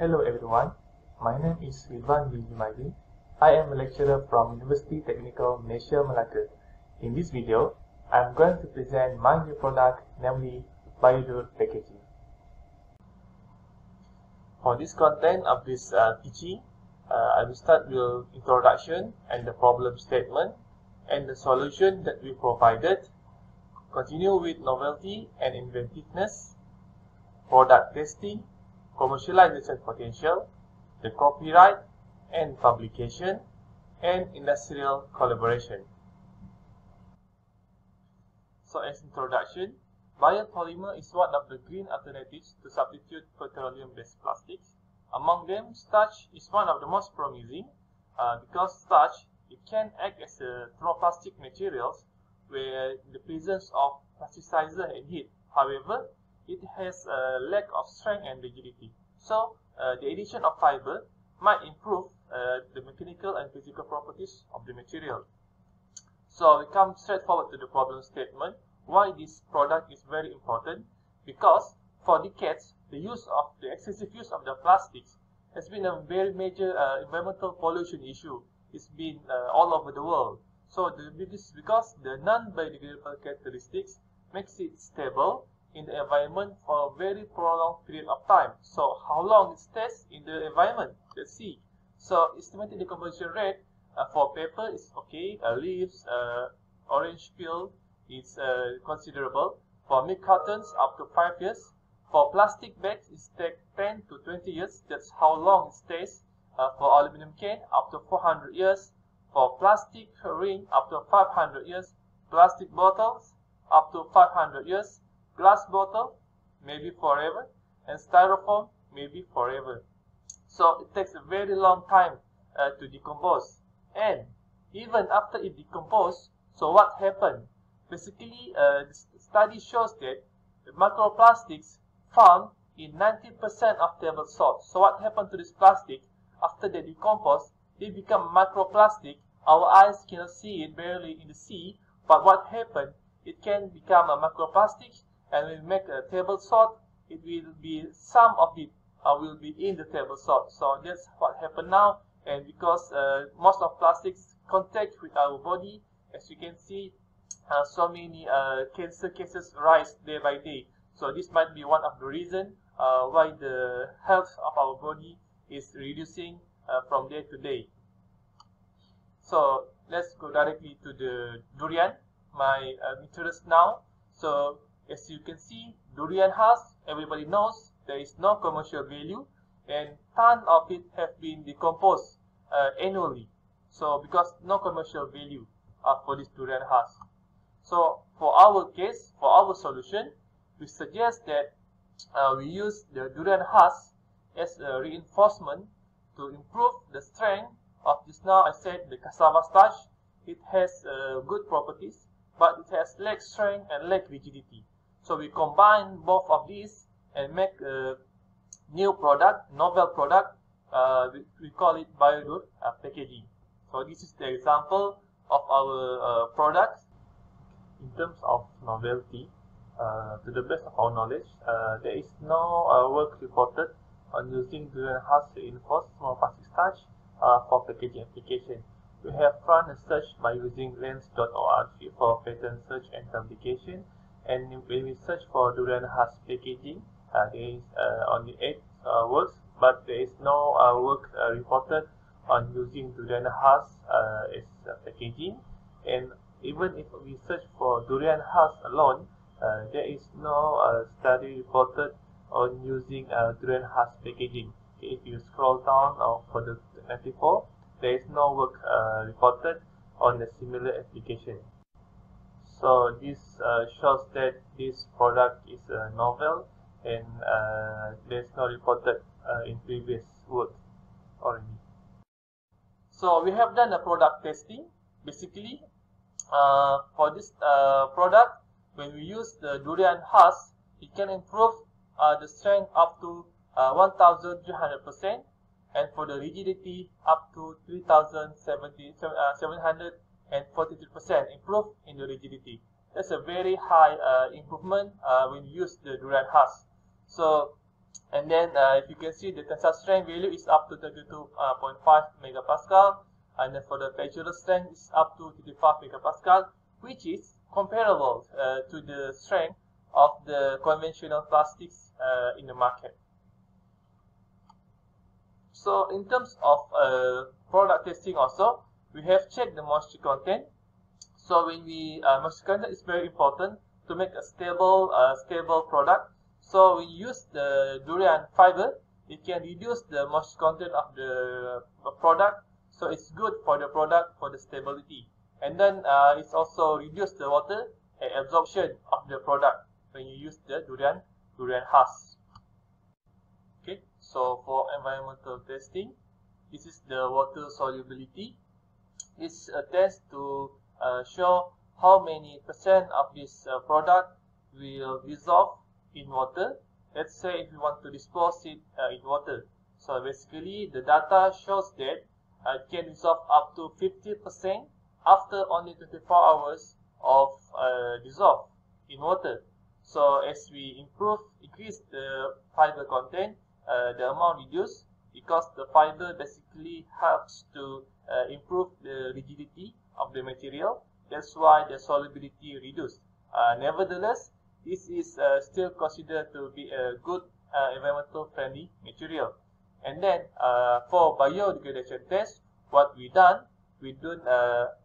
Hello everyone, my name is Ridhwan Bin Jumaidin. I am a lecturer from University Technical Malaysia Melaka. In this video, I am going to present my new product, namely Biodur Packaging. For this content of this uh, teaching, uh, I will start with introduction and the problem statement and the solution that we provided. Continue with novelty and inventiveness, product testing, commercialization potential, the copyright and publication, and industrial collaboration. So as introduction, biopolymer is one of the green alternatives to substitute petroleum-based plastics. Among them, starch is one of the most promising uh, because starch it can act as a thermoplastic materials where the presence of plasticizer and heat. However, it has a lack of strength and rigidity. So, uh, the addition of fiber might improve uh, the mechanical and physical properties of the material. So, we come straight forward to the problem statement. Why this product is very important? Because for decades, the use of the excessive use of the plastics has been a very major uh, environmental pollution issue. It's been uh, all over the world. So the, this because the non-biodegradable characteristics makes it stable in the environment for a very prolonged period of time. So how long it stays in the environment? Let's see. So estimated the decomposition rate uh, for paper is okay. Uh, leaves, uh, orange peel is uh, considerable. For milk cartons, up to 5 years. For plastic bags, it takes 10 to 20 years. That's how long it stays. Uh, for aluminum can, up to 400 years. For plastic ring, up to 500 years. Plastic bottles, up to 500 years glass bottle, maybe forever, and styrofoam, maybe forever. So it takes a very long time uh, to decompose. And even after it decomposes, so what happened? Basically, uh, the study shows that the microplastics found in 90% of table salt. So what happened to this plastic? After they decompose, they become microplastic. Our eyes cannot see it barely in the sea, but what happened? It can become a microplastic and we make a table salt, it will be some of it uh, will be in the table salt. So that's what happened now. And because uh, most of plastics contact with our body, as you can see, uh, so many uh, cancer cases rise day by day. So this might be one of the reason uh, why the health of our body is reducing uh, from day to day. So let's go directly to the durian, my interest now. So as you can see, durian has, everybody knows, there is no commercial value and ton of it have been decomposed uh, annually. So because no commercial value for this durian has. So for our case, for our solution, we suggest that uh, we use the durian husk as a reinforcement to improve the strength of this now I said the cassava starch. It has uh, good properties, but it has lack strength and lack rigidity. So we combine both of these and make a new product, novel product. Uh, we, we, call it Biodur uh, packaging. So this is the example of our uh, product. In terms of novelty, uh, to the best of our knowledge, uh, there is no uh, work reported on using durian husk reinforced thermoplastic starch for packaging application. We have run a search by using lens.org for patent search and publication and when we search for durian husk packaging uh, there is uh, only 8 uh, works but there is no uh, work uh, reported on using durian husk uh, as packaging. And even if we search for durian husk alone there is no study reported on using durian husk packaging. If you scroll down uh, for the 94 there is no work reported on a similar application so this uh, shows that this product is novel and uh, there's no reported uh, in previous work already. So we have done a product testing. Basically, for this product, when we use the durian husk, it can improve uh, the strength up to 1300% and for the rigidity up to 3700 and 43% improve in the rigidity. That's a very high uh, improvement uh, when you use the durian husk. So and then uh, if you can see the tensile strength value is up to 32.5 megapascal and then for the flexural strength is up to 35 megapascal which is comparable uh, to the strength of the conventional plastics uh, in the market. So in terms of uh, product testing also, we have checked the moisture content. So when we uh, moisture content is very important to make a stable uh, stable product. So we use the durian fiber. It can reduce the moisture content of the product. So it's good for the product for the stability. And then uh, it's also reduce the water absorption of the product when you use the durian durian husk. Okay, so for environmental testing, this is the water solubility. It's a test to uh, show how many percent of this uh, product will dissolve in water. Let's say if you want to dispose it uh, in water. So basically the data shows that uh, it can dissolve up to 50% after only 24 hours of uh, dissolve in water. So as we improve, increase the fiber content, uh, the amount reduce because the fiber basically helps to improve the rigidity of the material. That's why the solubility reduce. Uh, nevertheless, this is uh, still considered to be a good uh, environmental friendly material. And then uh, for biodegradation test, what we done, we done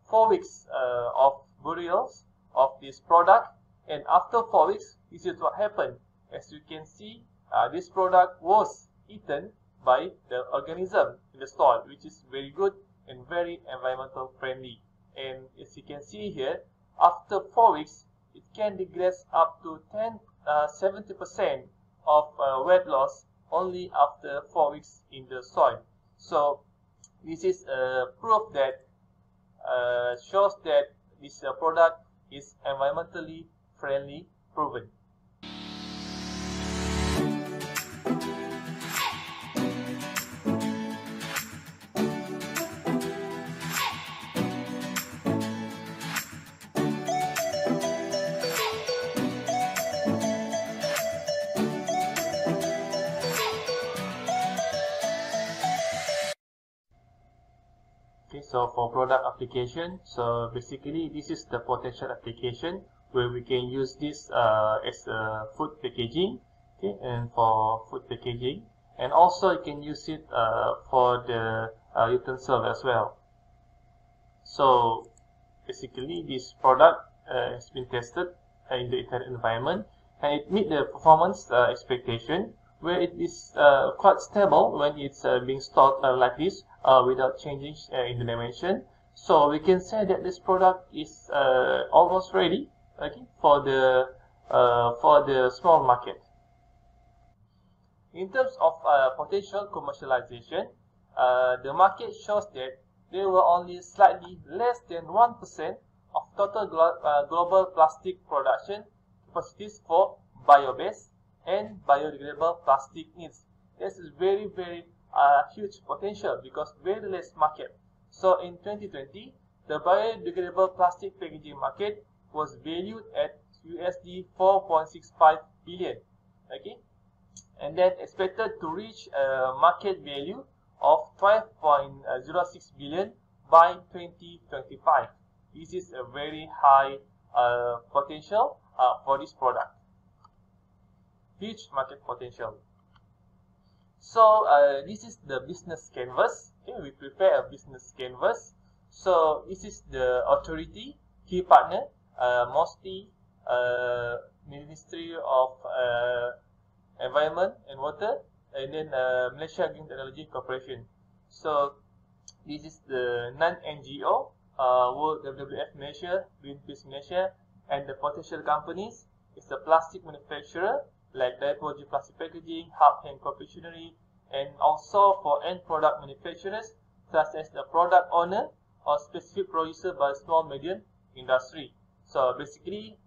four weeks of burials of this product and after 4 weeks this is what happened as you can see uh, this product was eaten by the organism in the soil which is very good and very environmental friendly and as you can see here after 4 weeks it can degrade up to 10 uh, 70% of uh, weight loss only after 4 weeks in the soil so this is a proof that uh, shows that this uh, product is environmentally friendly proven. Product application, so basically this is the potential application where we can use this uh, as a food packaging okay and for food packaging. And also you can use it uh, for the uh, utensil as well. So basically this product uh, has been tested in the internet environment and it meet the performance uh, expectation where it is uh, quite stable when it's being stored like this without changing in the dimension so we can say that this product is almost ready okay for the uh, for the small market in terms of uh, potential commercialization uh, the market shows that there were only slightly less than 1% of total glo uh, global plastic production capacities for bio-based and biodegradable plastic needs. This is very, very uh, huge potential because very less market. So in 2020, the biodegradable plastic packaging market was valued at USD 4.65 billion. Okay, and then expected to reach a market value of 12.06 billion by 2025. This is a very high uh, potential uh, for this product. Huge market potential. So uh, this is the business canvas. Okay, we prepare a business canvas. So this is the authority, key partner, uh, mostly uh, Ministry of uh, Environment and Water, and then Malaysia Green Technology Corporation. So this is the non-NGO, World WWF Malaysia, Greenpeace Malaysia, and the potential companies is the plastic manufacturer like Dipole Plastic Packaging, Hub Hand Confectionery, and also for end product manufacturers such as the product owner or specific producer by small medium industry. So basically,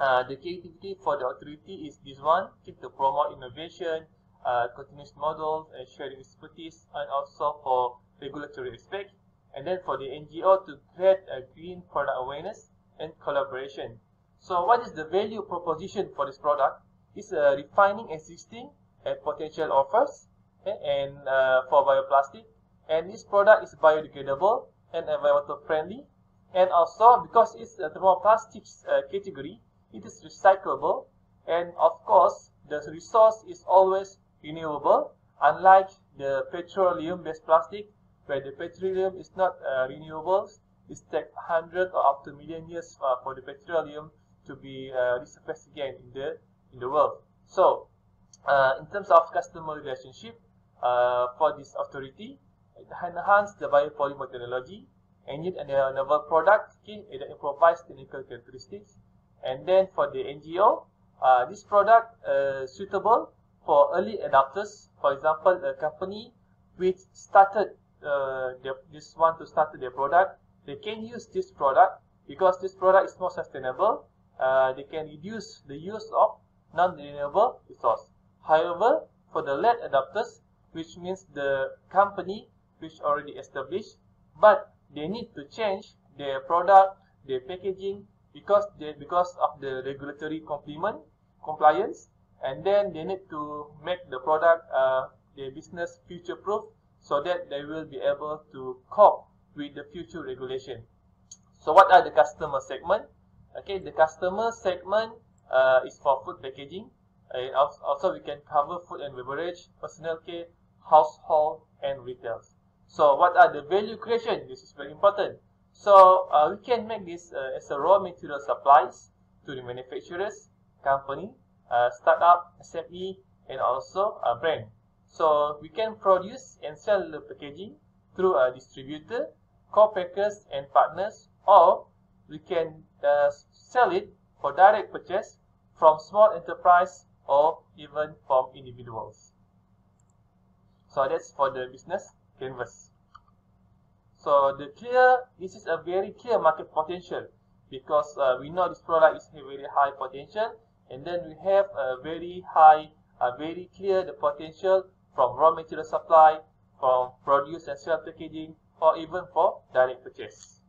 uh, the creativity for the authority is this one, to promote innovation, uh, continuous models, and sharing expertise, and also for regulatory aspect. And then for the NGO to create a green product awareness and collaboration. So what is the value proposition for this product? It's uh, refining existing and potential offers okay, and uh, for bioplastic. And this product is biodegradable and environmental friendly. And also because it's a thermoplastics uh, category it is recyclable. And of course the resource is always renewable unlike the petroleum based plastic where the petroleum is not uh, renewable. It takes 100 or up to million years uh, for the petroleum to be uh, resurfaced again in the in the world. So uh, in terms of customer relationship uh, for this authority it enhance the biopolymer technology and yet a novel product okay, it provides technical characteristics. And then for the NGO uh, this product uh, suitable for early adopters. For example a company which started uh, their, this one to start their product they can use this product. Because this product is more sustainable uh, they can reduce the use of non-renewable resource. However for the late adopters which means the company which already established but they need to change their product their packaging because they because of the regulatory complement compliance and then they need to make the product uh, their business future proof so that they will be able to cope with the future regulation. So what are the customer segment? Okay the customer segment uh, is for food packaging. Uh, also we can cover food and beverage personal care household and retails so what are the value creation? This is very important. So uh, we can make this uh, as a raw material supplies to the manufacturers company uh, startup, SME, and also a brand. So we can produce and sell the packaging through a distributor, co-packers and partners, or we can uh, sell it for direct purchase from small enterprise or even from individuals. So that's for the business canvas. So the clear, this is a very clear market potential because uh, we know this product is a very high potential and then we have a very high, a very clear the potential from raw material supply, from produce and sell packaging, or even for direct purchase.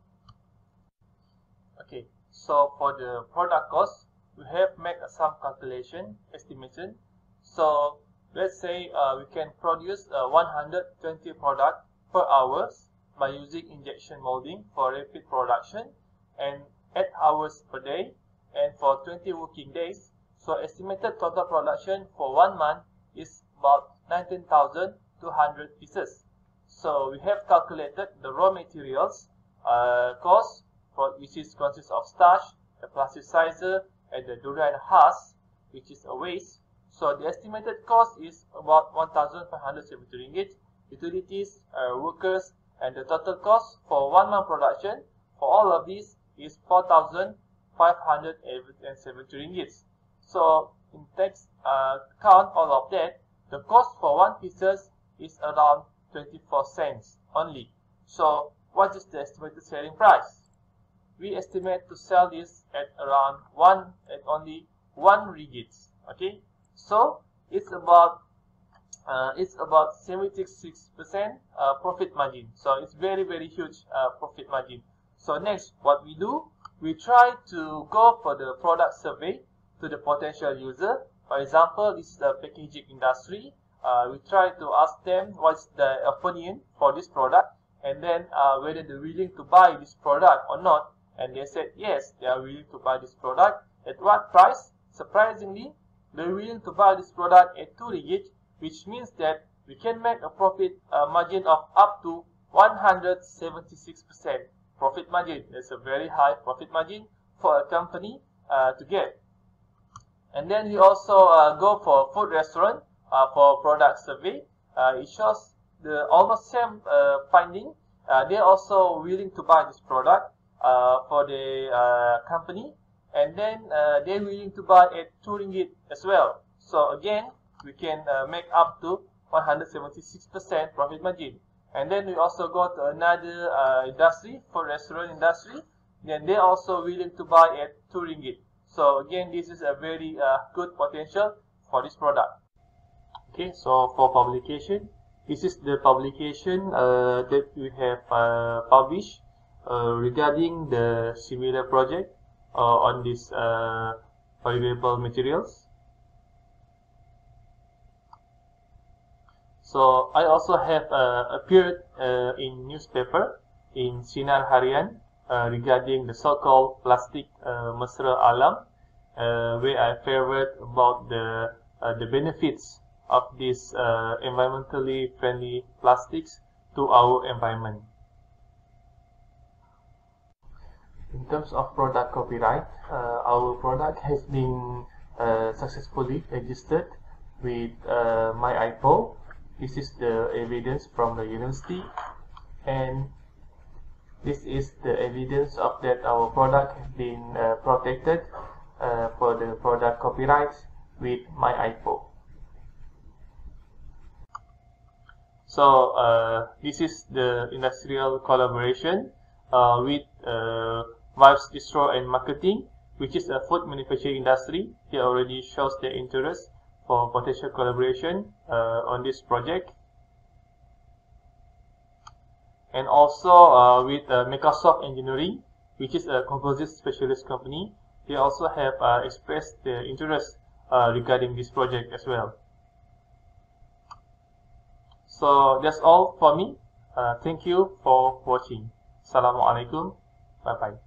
Okay, so for the product cost, we have made some calculation estimation. So let's say uh, we can produce uh, 120 product per hours by using injection molding for rapid production and 8 hours per day and for 20 working days so estimated total production for one month is about 19,200 pieces. So we have calculated the raw materials uh, cost, for, which is consists of starch, the plasticizer, and the durian husk, which is a waste. So the estimated cost is about 1,570 ringgit. Utilities, uh, workers, and the total cost for one month production for all of these is 4,570 ringgit. So in text uh, count all of that, the cost for one pieces is around 24 cents only. So what is the estimated selling price? We estimate to sell this at around one at only one ringgit. Okay, so it's about uh, it's about 76 percent uh, profit margin. So it's very very huge uh, profit margin. So next, what we do, we try to go for the product survey to the potential user. For example, this is the packaging industry. Uh, we try to ask them what's the opinion for this product and then uh, whether they're willing to buy this product or not. And they said yes, they are willing to buy this product. At what price? Surprisingly, they're willing to buy this product at 2 ringgit, which means that we can make a profit uh, margin of up to 176% profit margin. That's a very high profit margin for a company uh, to get. And then we also uh, go for food restaurant uh, for product survey. Uh, it shows the almost same uh, finding. Uh, they're also willing to buy this product uh, for the company. And then they're willing to buy at 2 ringgit as well. So again, we can make up to 176% profit margin. And then we also got another industry, for restaurant industry. Then they're also willing to buy at 2 ringgit. So again, this is a very uh, good potential for this product. Okay, so for publication, this is the publication uh, that we have uh, published uh, regarding the similar project uh, on this uh, valuable materials. So I also have uh, appeared uh, in newspaper in Sinar Harian uh, regarding the so-called plastic uh, mesra alam, uh, where I favored about the uh, the benefits of these uh, environmentally friendly plastics to our environment. In terms of product copyright, uh, our product has been uh, successfully registered with uh, MyIPO. This is the evidence from the university and this is the evidence of that our product has been uh, protected uh, for the product copyright with MyIPO. So uh, this is the industrial collaboration with Vibes Distro and Marketing, which is a food manufacturing industry. He already shows their interest for potential collaboration uh, on this project. And also uh, with uh, Microsoft Engineering, which is a composite specialist company. They also have uh, expressed their interest uh, regarding this project as well. So that's all for me. Uh, thank you for watching. Assalamualaikum. Bye bye.